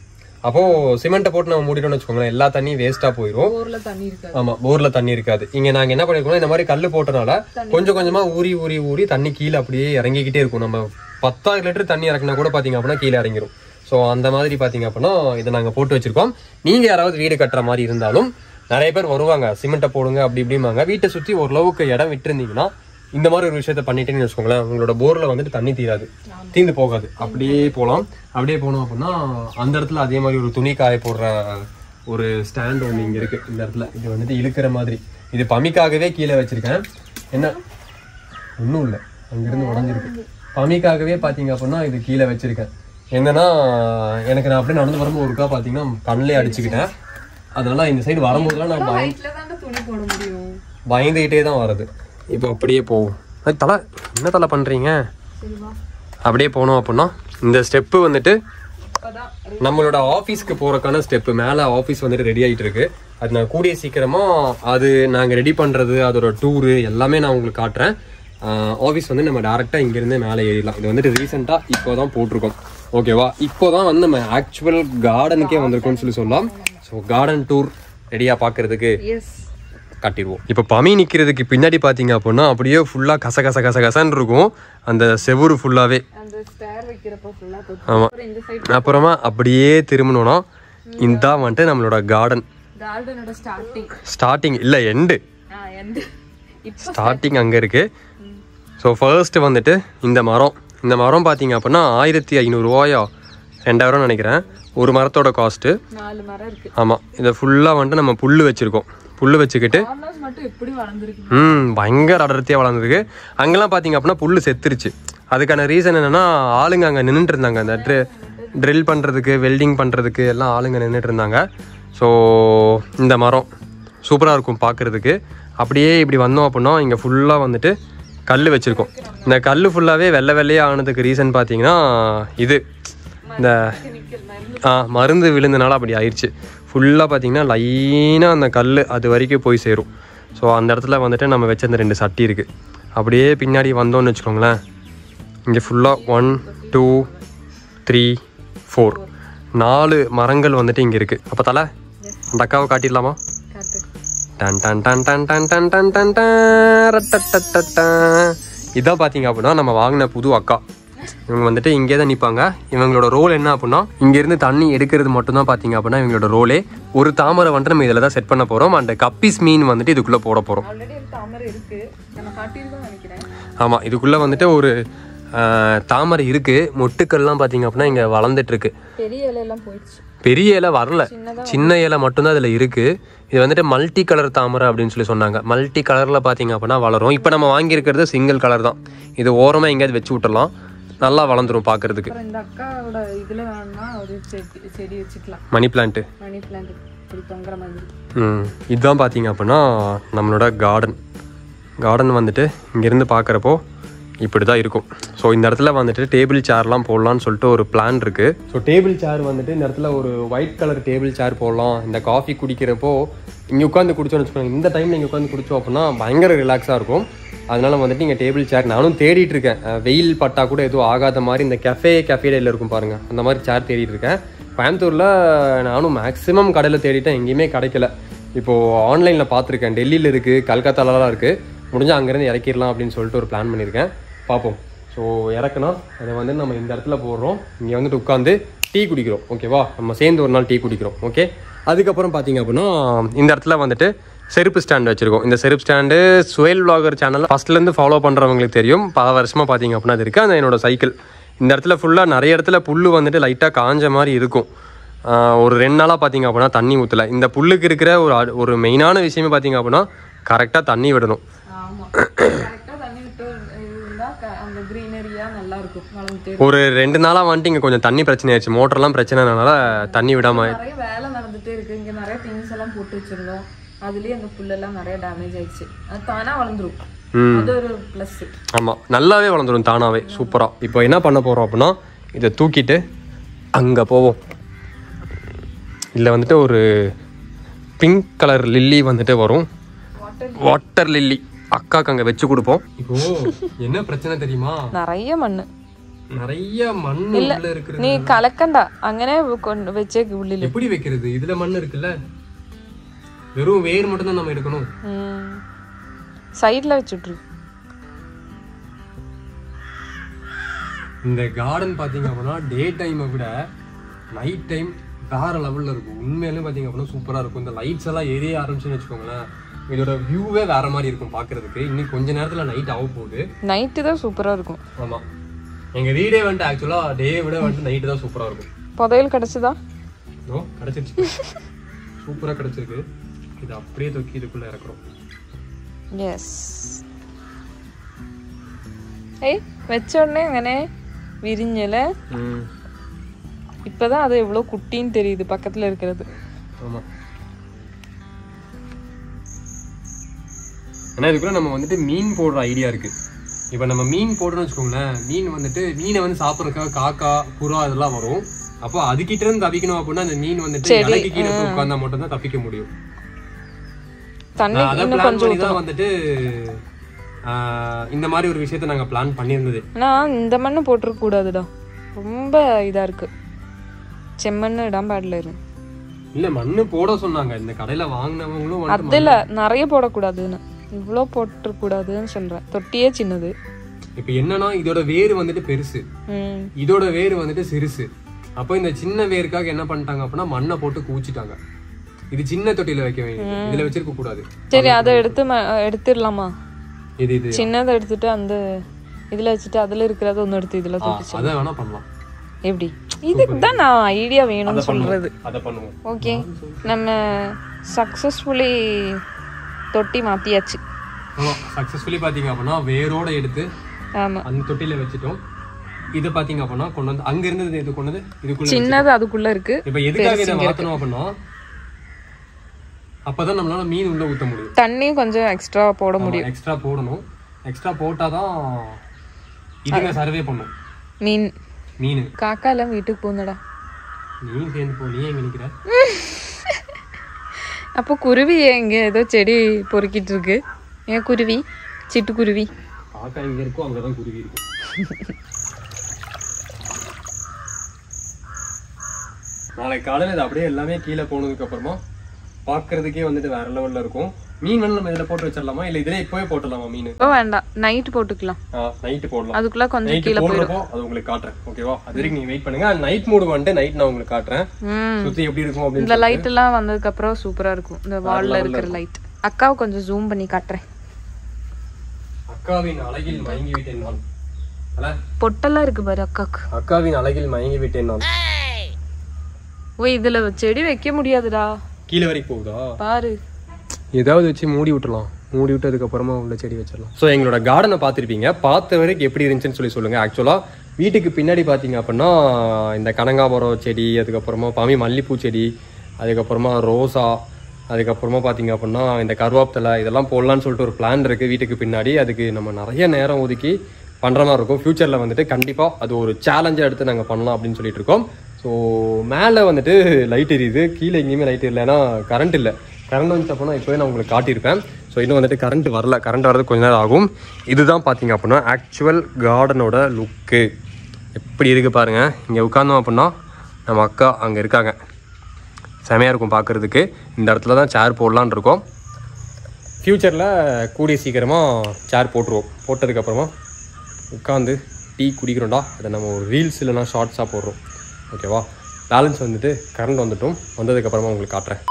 அப்போ சிமெண்ட்டை போட்டு நம்ம மூடிட்டோம்னு வச்சுக்கோங்களேன் எல்லா தண்ணியும் வேஸ்டா போயிடும் ஊர்ல தண்ணி இருக்காது. ஆமா போர்ல தண்ணி இருக்காது. இங்க நாங்க என்ன பண்ணிருக்கோம் இந்த மாதிரி கல்லு போட்டனால கொஞ்சம் கொஞ்சமா ஊறி ஊறி ஊறி தண்ணி கீழே அப்படியே இறங்கிக்கிட்டே இருக்கும். நம்ம பத்தாயிரம் லிட்டர் தண்ணி இறக்குனா கூட பாத்தீங்க அப்படின்னா கீழே இறங்கிரும். ஸோ அந்த மாதிரி பாத்தீங்க அப்படின்னா இதை நாங்க போட்டு வச்சிருக்கோம். நீங்க யாராவது வீடு கட்டுற மாதிரி இருந்தாலும் நிறைய பேர் வருவாங்க. சிமெண்ட்டை போடுங்க அப்படி இப்படிம்பாங்க. வீட்டை சுத்தி ஓரளவுக்கு இடம் விட்டுருந்தீங்கன்னா இந்த மாதிரி ஒரு விஷயத்த பண்ணிட்டேன்னு வச்சுக்கோங்களேன் உங்களோட போர்ல வந்துட்டு தண்ணி தீராது. தீந்து போகாது. அப்படியே போகலாம் அப்படியே போனோம் அப்படின்னா அந்த இடத்துல அதே மாதிரி ஒரு துணி காய போடுற ஒரு ஸ்டாண்ட் ஒன்று இங்கே இருக்கு. இந்த இடத்துல. இது வந்துட்டு இழுக்கிற மாதிரி. இது பமிக்காகவே கீழே வச்சிருக்கேன். என்ன? ஒன்றும் இல்லை. அங்கிருந்து உடஞ்சிருக்கு. பமிக்காகவே பார்த்தீங்க அப்படின்னா இது கீழே வச்சிருக்கேன். என்னன்னா எனக்கு நான் அப்படியே நடந்து வரும்போது ஒருக்கா பார்த்தீங்கன்னா கண்ணிலே அடிச்சுக்கிட்டேன். அதனால இந்த சைடு வரும்போதெல்லாம் நான் பயந்துகிட்டே தான் வருது இப்போ அப்படியே போவோம். அது தலை என்ன தலை பண்ணுறீங்க அப்படியே போனோம் அப்படின்னா இந்த ஸ்டெப்பு வந்துட்டு நம்மளோட ஆஃபீஸ்க்கு போறக்கான ஸ்டெப் மேலே ஆஃபீஸ் வந்துட்டு ரெடி ஆகிட்டு இருக்கு. அது நான் கூடிய சீக்கிரமா அது நாங்கள் ரெடி பண்றது அதோட டூரு எல்லாமே நான் உங்களுக்கு காட்டுறேன். ஆஃபீஸ் வந்து நம்ம டேரெக்டாக இங்கேருந்தே மேலே ஏறிடலாம். இது வந்துட்டு ரீசெண்டாக இப்போ தான் போட்டிருக்கோம். ஓகேவா இப்போ தான் வந்து நம்ம ஆக்சுவல் கார்டனுக்கே வந்திருக்கோம்னு சொல்லி சொல்லலாம். ஸோ கார்டன் டூர் ரெடியாக பார்க்கறதுக்கு. எஸ் காட்டிடுவோம். இப்போ பமி நிற்கிறதுக்கு பின்னாடி பார்த்தீங்க அப்படின்னா அப்படியே ஃபுல்லாக கச கச கச கசன்னு இருக்கும். அந்த செவுரு ஃபுல்லாகவே அந்த ஸ்டேர் வைக்கிறப்ப ஃபுல்லா ஆமாம் அப்புறம் இந்த சைடு அப்புறமா அப்படியே திரும்பணும்னா இந்த வந்துட்டு நம்மளோட கார்டன் ஸ்டார்டிங் இல்லை எண்டு ஆ எந்த இப்போ ஸ்டார்டிங் அங்கே இருக்கு. ஸோ ஃபர்ஸ்ட் வந்துட்டு இந்த மரம். இந்த மரம் பார்த்தீங்க அப்படின்னா ஆயிரத்தி ஐநூறுரூவாயா ரெண்டாயிரம் நினைக்கிறேன். ஒரு மரத்தோட காஸ்ட்டு நாலு மரம் இருக்கு. ஆமாம் இதை ஃபுல்லாக வந்துட்டு நம்ம புல் வச்சுருக்கோம். புல் வச்சுக்கிட்டு ம் பயங்கர அடர்த்தியாக வளர்ந்துருக்கு. அங்கெல்லாம் பார்த்தீங்க அப்படின்னா புல் செத்துருச்சு. அதுக்கான ரீசன் என்னன்னா ஆளுங்க அங்கே நின்றுட்டு இருந்தாங்க. அந்த ட்ரி ட்ரில் பண்ணுறதுக்கு வெல்டிங் பண்ணுறதுக்கு எல்லாம் ஆளுங்க நின்றுட்டு இருந்தாங்க. ஸோ இந்த மரம் சூப்பராக இருக்கும் பார்க்குறதுக்கு அப்படியே இப்படி வந்தோம் அப்படின்னா இங்கே ஃபுல்லாக வந்துட்டு கல் வச்சுருக்கோம். இந்த கல் ஃபுல்லாகவே வெள்ளை வெள்ளையாக ஆனதுக்கு ரீசன் பார்த்தீங்கன்னா இது. இந்த மருந்து விழுந்தனால அப்படி ஆயிடுச்சு ஃபுல்லாக பார்த்தீங்கன்னா லைனாக அந்த கல் அது வரைக்கும் போய் சேரும். ஸோ அந்த இடத்துல வந்துட்டு நம்ம வச்சிருந்த ரெண்டு சட்டி இருக்குது அப்படியே பின்னாடி வந்தோன்னு வச்சுக்கோங்களேன். இங்கே ஃபுல்லாக ஒன் டூ த்ரீ ஃபோர் நாலு மரங்கள் வந்துட்டு இங்கே இருக்குது அப்போ தலை அந்த அக்காவை காட்டிடலாமா? டன் டன் டன் டன் டன் டன் டன் டன் டன் டன் இதான் பார்த்தீங்க அப்படின்னா நம்ம வாங்கின புது அக்கா. இவங்க வந்துட்டு இங்கே தான் நிற்பாங்க. இவங்களோட ரோல் என்ன அப்படின்னா இங்கேருந்து தண்ணி எடுக்கிறது மட்டும்தான் பார்த்தீங்க அப்படின்னா இவங்களோட ரோலே ஒரு தாமரை வந்துட்டு நம்ம இதில் தான் செட் பண்ண போகிறோம் அண்ட் கப்பீஸ் மீன் வந்துட்டு இதுக்குள்ளே போட போகிறோம் ஆமாம் இதுக்குள்ளே வந்துட்டு ஒரு தாமரை இருக்குது மொட்டுக்கள்லாம் பார்த்தீங்க அப்படின்னா இங்கே வளர்ந்துட்டு இருக்கு பெரிய இலையெல்லாம் போயிடுச்சு. பெரிய இலை வரல. சின்ன இலை மட்டும்தான் அதில் இருக்குது இது வந்துட்டு மல்டி கலர் தாமரை அப்படின்னு சொல்லி சொன்னாங்க. மல்டி கலரில் பார்த்தீங்க அப்படின்னா வளரும். இப்போ நம்ம வாங்கியிருக்கிறது சிங்கிள் கலர் தான். இது ஓரமாக எங்கேயாவது வச்சு விட்டுறலாம் நல்லா வளர்ந்துரும் பார்க்கறதுக்கு. இந்த அக்காவோட இதுல வேணும்னா ஒரு செடி செடி வச்சுக்கலாம். மணி பிளான்ட்டு மணி பிளான்ட் இப்படி தொங்குற மாதிரி. ம். இதுதான் பார்த்தீங்க அப்படின்னா நம்மளோட கார்டன் கார்டன் வந்துட்டு இங்கேருந்து பார்க்குறப்போ இப்படி தான் இருக்கும். ஸோ இந்த இடத்துல வந்துட்டு டேபிள் சேர்லாம் போடலான்னு சொல்லிட்டு ஒரு பிளான் இருக்குது ஸோ டேபிள் சேர் வந்துட்டு இந்த இடத்துல ஒரு ஒயிட் கலர் டேபிள் சேர் போடலாம். இந்த காஃபி குடிக்கிறப்போ இங்கே உட்காந்து குடிச்சோன்னு வச்சுக்கோங்க இந்த டைமில் இங்கே உட்காந்து குடிச்சோம் அப்படின்னா பயங்கர ரிலாக்ஸாக இருக்கும். அதனால வந்துட்டு இங்கே டேபிள் சேர் நானும் தேடிட்டு இருக்கேன். வெயில் பட்டா கூட எதுவும் ஆகாத மாதிரி இந்த கெஃபே கெஃபேடையில் இருக்கும் பாருங்கள் அந்த மாதிரி சேர் தேடிட்டு இருக்கேன். கோயம்புத்தூரில் நானும் மேக்ஸிமம் கடையில் தேடிட்டேன். எங்கேயுமே கிடைக்கல. இப்போது ஆன்லைனில் பார்த்துருக்கேன். டெல்லியில் இருக்குது கல்கத்தாலலாம் இருக்குது முடிஞ்சால் அங்கேருந்து இறக்கிடலாம் அப்படின்னு சொல்லிட்டு ஒரு பிளான் பண்ணியிருக்கேன். பார்ப்போம். ஸோ இறக்கணும் அதை வந்து நம்ம இந்த இடத்துல போடுறோம். இங்கே வந்துட்டு உட்காந்து டீ குடிக்கிறோம். ஓகேவா நம்ம சேர்ந்து ஒரு நாள் டீ குடிக்கிறோம். ஓகே அதுக்கப்புறம் பார்த்தீங்க அப்படின்னா இந்த இடத்துல வந்துட்டு செருப்பு ஸ்டாண்ட் வச்சுருக்கோம். இந்த செருப்பு ஸ்டாண்டு சுயல் vlogger சேனல் ஃபஸ்ட்லேருந்து ஃபாலோ பண்ணுறவங்களுக்கு தெரியும். பல வருஷமாக பார்த்தீங்க அப்படின்னா அது இருக்குது அது என்னோட சைக்கிள் இந்த இடத்துல ஃபுல்லாக நிறைய இடத்துல புல் வந்துட்டு லைட்டாக காஞ்ச மாதிரி இருக்கும். ஒரு ரெண்டு நாளாக பார்த்தீங்க அப்படின்னா தண்ணி ஊற்றல இந்த புல்லுக்கு இருக்கிற ஒரு ஒரு மெயினான விஷயமே பார்த்தீங்க அப்படின்னா கரெக்டாக தண்ணி விடணும் ஆமா கரெக்டா தண்ணி விட்டு இருந்தா க- அந்த கிரீனரியா நல்லா இருக்கும் வளர்ந்துட்டே ஒரு ரெண்டு நாளாக வந்துட்டு இங்கே கொஞ்சம் தண்ணி பிரச்சனை ஆயிடுச்சு மோட்டர்லாம் பிரச்சனைனால தண்ணி விடாம நிறைய வேலை நடந்துட்டே இருக்கு. இங்க நிறைய திங்ஸ் எல்லாம் போட்டு வச்சிருந்தோம். அதுலயே அந்த புல்லெல்லாம் நிறைய டேமேஜ் ஆயிடுச்சு. அது தானா வளர்ந்துரும். ம். அது ஒரு ப்ளஸ் ஆமாம் நல்லாவே வளர்ந்துடும் தானாவே. சூப்பராக இப்போ என்ன பண்ண போகிறோம் அப்படின்னா இதை தூக்கிட்டு அங்கே போவோம். இதில் வந்துட்டு ஒரு பிங்க் கலர் லில்லி வந்துட்டு வரும். வாட்டர் வாட்டர் லில்லி அக்காக்கு அங்கே வச்சு கொடுப்போம். இப்போ என்ன பிரச்சனை தெரியுமா? நிறைய மண்ணு. நிறைய மண் உள்ள இருக்கிறது നീ കലക്കണ്ട അങ്ങനെ കൊണ്ട് വെച്ചേക്ക് ഉള്ളില് எப்படி வைக்கிறது இதுல மண் இருக்குல்ல வெறும் வேர் மட்டும் தான் நம்ம எடுக்கணும் സൈഡില് വെച്ചിട്ടു இந்த கார்டன் பாத்தீங்க அப்படின்னா டே டைமை விட நைட் டைம் வேற லெவல்ல இருக்கும் உண்மையிலே பாத்தீங்க அப்படின்னா சூப்பரா இருக்கும் இந்த லைட்ஸ் எல்லாம் எரிய ஆரம்பிச்சுன்னு வச்சுக்கோங்களேன் இதோட வியூவே வேற மாதிரி இருக்கும் பாக்குறதுக்கு இன்னும் கொஞ்ச நேரத்துல நைட் ஆக போகுது நைட்டு தான் சூப்பரா இருக்கும் ஆமா எங்கள் வீடே வந்துட்டு ஆக்சுவலாக டே விட வந்துட்டு நைட்டு தான் சூப்பராக இருக்கும். புதையல் கிடச்சிதா? ஓ கிடச்சிருச்சு. சூப்பராக கிடச்சிருக்கு. இது அப்படியே தூக்கி இதுக்குள்ளே இறக்குறோம். எஸ் ஏய் வச்ச உடனே அங்கே விரிஞ்சலை இப்போதான் அது எவ்வளோ குட்டின்னு தெரியுது பக்கத்தில் இருக்கிறது. ஆமாம் ஆனால் இதுக்குள்ளே நம்ம வந்துட்டு மீன் போடுற ஐடியா இருக்குது இப்போ நம்ம மீன் போடுறோம்னு வச்சுக்கோங்களேன் மீன் வந்துட்டு மீனை வந்து சாப்பிட்றதுக்காக காக்கா புறா இதெல்லாம் வரும். அப்போ அதுகிட்ட இருந்து தப்பிக்கணும் அப்படின்னா அந்த மீன் வந்துட்டு இலைக்கு கீழே போய் உட்கார்ந்தா மட்டும் தான் தப்பிக்க முடியும். அதை பிளான் பண்ணி தான் வந்துட்டு ஆஹ், இந்த மாதிரி ஒரு விஷயத்த நாங்க பிளான் பண்ணியிருந்தது. ஆனா இந்த மண்ணு போட்டிருக்க கூடாதுடா. ரொம்ப இதா இருக்கு. செம்மண்ணு இடம் பாடல இரு இல்ல மண்ணு போட சொன்னாங்க. இந்த கடையில வாங்கினவங்களும் அதுல நிறைய போடக்கூடாதுன்னு. இவ்வளோ போட்டிருக்க கூடாதுன்னு சொல்றேன். தொட்டியே சின்னது. இப்போ என்னன்னா இதோட வேர் வந்துட்டு பெருசு. ம். இதோட வேர் வந்துட்டு சிறுசு. அப்போ இந்த சின்ன வேருக்காக என்ன பண்ணிட்டாங்க அப்படின்னா மண்ணை போட்டு கூச்சிட்டாங்க இது சின்ன தொட்டியில வைக்க வேண்டியது. இதுல வச்சிருக்க கூடாது. சரி அதை எடுத்து ம- எடுத்துடலாமா? இது இது. சின்னதை எடுத்துட்டு அந்த இதுல வச்சுட்டு அதுல இருக்கிறத ஒண்ணு எடுத்து இதுல தூக்கி அதை வேணா பண்ணலாம். எப்படி? இதுக்கு தான் நான் ஐடியா வேணும்னு சொல்றது. அதை பண்ணுவோம். ஓகே நம்ம சக்சஸ்ஃபுல்லி தொட்டி மாத்தியாச்சு. ஆமா சக்சஸ்ஃபுல்லி பாத்தீங்க அப்படின்னா வேரோட எடுத்து ஆமா. அந்த தொட்டியில வச்சுட்டோம். இதை பாத்தீங்க அப்படின்னா கொண்டு வந்து அங்க இருந்து இது கொண்டு வந்து? இதுக்குள்ள சின்னது அதுக்குள்ள இருக்கு. இப்ப எதுக்காக இதை மாத்தணும் அப்படின்னா அப்பதான் நம்மளால மீன் உள்ள ஊத்த முடியும். தண்ணியும் கொஞ்சம் எக்ஸ்ட்ரா போட முடியும். எக்ஸ்ட்ரா போடணும். எக்ஸ்ட்ரா போட்டாதான் இதுங்க சர்வே பண்ணும். மீன். மீன். காக்கா எல்லாம் வீட்டுக்கு போகுதுடா நீ சேர்ந்து போ நீ எங்க நிக்கிற? [laughs] அப்போ குருவி எங்க ஏதோ செடி பொறுக்கிட்டு இருக்கு ஏன் குருவி? சிட்டுக்குருவி காக்கா இங்க இருக்கோ அங்கதான் குருவி இருக்கும் நாளைக்கு காலையில் இது அப்படியே எல்லாமே கீழே போனதுக்கு அப்புறமா பார்க்கறதுக்கே வந்துட்டு வேற லெவல்ல இருக்கும். மீன் வந்து நம்ம இதுல போட்டு வச்சிடலாமா? இல்ல இதுல இப்பவே போட்டுடலாமா மீன்? இப்போ வேண்டாம். நைட் போட்டுக்கலாம். நைட்டு போடலாம். அதுக்குள்ள கொஞ்சம் நைட்டு போடுறப்போ அது உங்களுக்கு காட்டுறேன். ஓகேவா அது வரைக்கும் நீங்க வெயிட் பண்ணுங்க. நைட் மூடு வந்துட்டு நைட் நான் உங்களுக்கு காட்டுறேன். சுத்தி எப்படி இருக்கும் அப்படின்னு இந்த லைட் எல்லாம் வந்ததுக்கு அப்புறம் சூப்பரா இருக்கும். இந்த வால்ல இருக்கிற லைட் அக்காவை கொஞ்சம் ஜூம் பண்ணி காட்டுறேன். அக்காவின் அழகில் மயங்கி விட்டேன் நான் பொட்டெல்லாம் இருக்கு பாரு அக்காவுக்கு அக்காவின் அழகில் மயங்கி விட்டேன் நான். ஓ இதுல செடி வைக்க முடியாதுடா. கீழே வரைக்கும் போகுதா? பாரு. ஏதாவது வச்சு மூடி விட்டுலாம் மூடி விட்டு அதுக்கப்புறமா உள்ள செடி வச்சிடலாம். ஸோ எங்களோட கார்டனை பார்த்துருப்பீங்க. பார்த்த வரைக்கும் எப்படி இருந்துச்சுன்னு சொல்லி சொல்லுங்கள் ஆக்சுவலாக வீட்டுக்கு பின்னாடி பார்த்தீங்க அப்படின்னா இந்த கனகாபுரம் செடி அதுக்கப்புறமா பாமி மல்லிப்பூ செடி அதுக்கப்புறமா ரோசா அதுக்கப்புறமா பார்த்தீங்க அப்படின்னா இந்த கருவாப்தலை இதெல்லாம் போடலான்னு சொல்லிட்டு ஒரு பிளான் இருக்குது வீட்டுக்கு பின்னாடி. அதுக்கு நம்ம நிறைய நேரம் ஒதுக்கி பண்ணுற மாதிரி இருக்கும். ஃப்யூச்சரில் வந்துட்டு கண்டிப்பாக அது ஒரு சேலஞ்சாக எடுத்து நாங்கள் பண்ணலாம் அப்படின்னு சொல்லிட்டு இருக்கோம். ஸோ மேலே வந்துட்டு லைட் எரியுது. கீழே எங்கேயுமே லைட் இல்லைன்னா கரண்ட் இல்லை. கரண்ட் வந்துச்சு அப்படின்னா இப்போவே நான் உங்களுக்கு காட்டியிருப்பேன். ஸோ இன்னும் வந்துட்டு கரண்ட் வரல. கரண்ட் வரது கொஞ்ச நேரம் ஆகும். இதுதான் பார்த்தீங்க அப்படின்னா ஆக்சுவல் கார்டனோட லுக்கு எப்படி இருக்குது பாருங்கள் இங்கே உட்காந்தோம் அப்படின்னா நம்ம அக்கா அங்கே இருக்காங்க. செமையாக இருக்கும் பார்க்குறதுக்கு. இந்த இடத்துல தான் சேர் போடலான்னு இருக்கோம். ஃப்யூச்சரில் கூடிய சீக்கிரமாக சேர் போட்டுருவோம். போட்டதுக்கப்புறமா உட்காந்து டீ குடிக்கிறோம்டா. அதை நம்ம ஒரு ரீல்ஸ் இல்லைனா ஷார்ட்ஸாக போடுறோம். ஓகேவா பேலன்ஸ் வந்துட்டு கரண்ட் வந்துட்டும். வந்ததுக்கப்புறமா உங்களுக்கு காட்டுறேன்.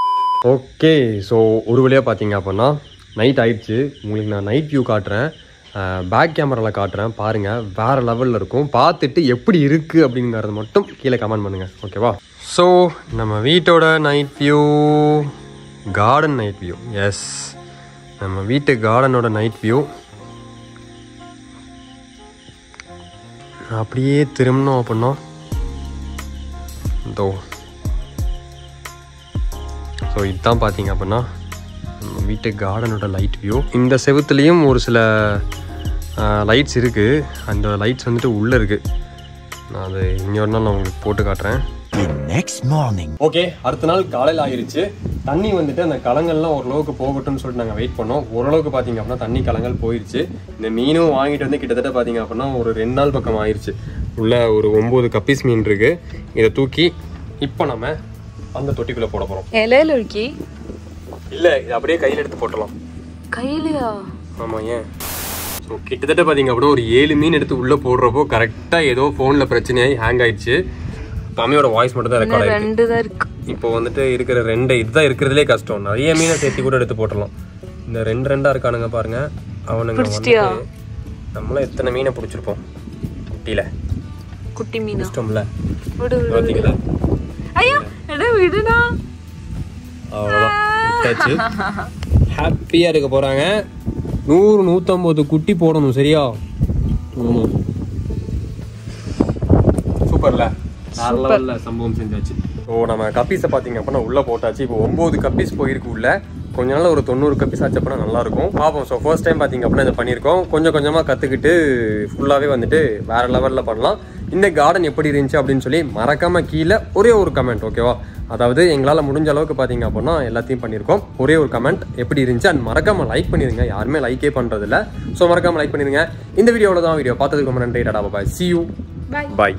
ஓகே ஸோ ஒரு வழியாக பார்த்தீங்க அப்படின்னா நைட் ஆயிடுச்சு. உங்களுக்கு நான் நைட் வியூ காட்டுறேன். பேக் கேமராவில் காட்டுறேன். பாருங்கள் வேறு லெவலில் இருக்கும். பார்த்துட்டு எப்படி இருக்குது அப்படிங்கிறத மட்டும் கீழே கமெண்ட் பண்ணுங்கள் ஓகேவா ஸோ நம்ம வீட்டோட night view garden night view yes நம்ம வீட்டு கார்டனோட நைட் வியூ அப்படியே திரும்பினோம் அப்படின்னா இதோ ஸோ இதுதான் பார்த்தீங்க அப்படின்னா நம்ம வீட்டு கார்டனோட லைட் வியூ இந்த செவுத்துலேயும் ஒரு சில லைட்ஸ் இருக்குது அந்த லைட்ஸ் வந்துட்டு உள்ளே இருக்குது நான் அது இன்னொரு நாள் நான் உங்களுக்கு போட்டு காட்டுறேன். Next morning. ஓகே அடுத்த நாள் காலையில் ஆயிருச்சு தண்ணி வந்துட்டு அந்த கலங்கள்லாம் ஓரளவுக்கு போகட்டும்னு சொல்லிட்டு நாங்கள் வெயிட் பண்ணோம். ஓரளவுக்கு பார்த்தீங்க அப்படின்னா தண்ணி கலங்கள் போயிடுச்சு இந்த மீனும் வாங்கிட்டு வந்து கிட்டத்தட்ட பார்த்தீங்க அப்படின்னா ஒரு ரெண்டு நாள் பக்கம் ஆயிருச்சு. உள்ள ஒரு ஒம்பது கப்பீஸ் மீன் இருக்கு. இதை தூக்கி இப்போ நம்ம அந்த தொட்டிக்குள்ளே போட போகிறோம் இலையில இருக்கி இல்லை இது அப்படியே கையில் எடுத்து போட்டலாம் கையிலயா? ஆமாம் ஏன்? ஸோ கிட்டத்தட்ட பார்த்தீங்க அப்படின்னா ஒரு ஏழு மீன் எடுத்து உள்ளே போடுறப்போ கரெக்டாக ஏதோ ஃபோனில் பிரச்சனையாகி ஹேங் ஆயிடுச்சு. தம்பியோட வாய்ஸ் மட்டும் தான் ரெக்கார்ட் ரெண்டு தான் இருக்கு. இப்போ வந்துட்டு இருக்கிற ரெண்டு இதுதான் இருக்கிறதுலே கஷ்டம். நிறைய மீனை சேர்த்து கூட எடுத்து போட்டுடலாம். இந்த ரெண்டு ரெண்டா இருக்கானுங்க பாருங்க. அவனுங்க நம்மளும் எத்தனை மீனை பிடிச்சிருப்போம்? குட்டியில குட்டி மீனா? விடு பார்த்தீங்களா விடுடா. அவ்வளோதான் ஹாப்பியாக [laughs] இருக்க போகிறாங்க நூறு நூற்றம்பது குட்டி போடணும் சரியா? சூப்பர்ல. வேற லெவல்ல சம்பவம் செஞ்சாச்சு. ஸோ நம்ம கப்பீஸை பார்த்தீங்க அப்படின்னா உள்ளே போட்டாச்சு. இப்போ ஒம்பது கப்பீஸ் போயிருக்கு உள்ள. கொஞ்ச நாள் ஒரு தொண்ணூறு கப்பீஸ் ஆச்சு அப்படின்னா நல்லா இருக்கும் பார்ப்போம் ஸோ ஃபர்ஸ்ட் டைம் பார்த்தீங்க அப்படின்னா இதை பண்ணியிருக்கோம். கொஞ்சம் கொஞ்சமாக கற்றுக்கிட்டு ஃபுல்லாகவே வந்துட்டு வேற லெவலில் பண்ணலாம். இந்த கார்டன் எப்படி இருந்துச்சு அப்படின்னு சொல்லி மறக்காம கீழே ஒரே ஒரு கமெண்ட் ஓகேவா அதாவது எங்களால் முடிஞ்ச அளவுக்கு பார்த்தீங்க அப்படின்னா எல்லாத்தையும் பண்ணியிருக்கோம். ஒரே ஒரு கமெண்ட் எப்படி இருந்துச்சு? அண்ட் மறக்காம லைக் பண்ணிடுங்க யாருமே லைக்கே பண்ணுறதில்ல ஸோ மறக்காம லைக் பண்ணிடுங்க இந்த வீடியோவில் தான் வீடியோ பார்த்ததுக்கு ரொம்ப நன்றி. Tata bye see you Bye. Bye